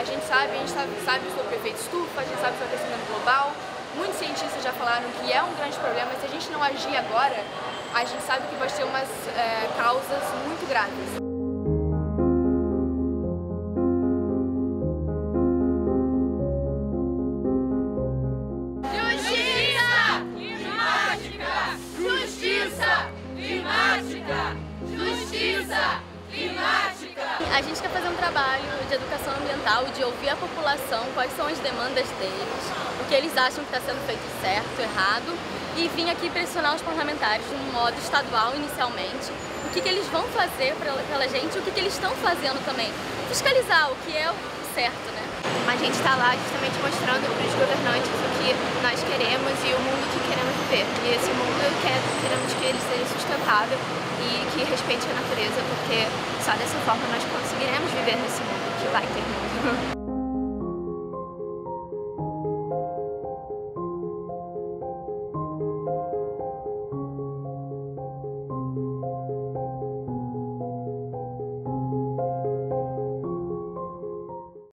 a gente sabe, a gente sabe, sobre o efeito estufa, a gente sabe sobre o aquecimento global. Muitos cientistas já falaram que é um grande problema, se a gente não agir agora, a gente sabe que vai ter umas é, causas muito graves. A gente quer fazer um trabalho de educação ambiental de ouvir a população, quais são as demandas deles, o que eles acham que está sendo feito certo, errado, e vir aqui pressionar os parlamentares de um modo estadual inicialmente, o que, que eles vão fazer pela gente, o que, que eles estão fazendo também, fiscalizar o que é o certo, né? A gente está lá justamente mostrando para os governantes o que nós queremos e o mundo que queremos viver. E esse mundo quer, queremos que ele seja sustentável e que respeite a natureza, porque só dessa forma nós conseguiremos viver nesse mundo que vai ter mundo.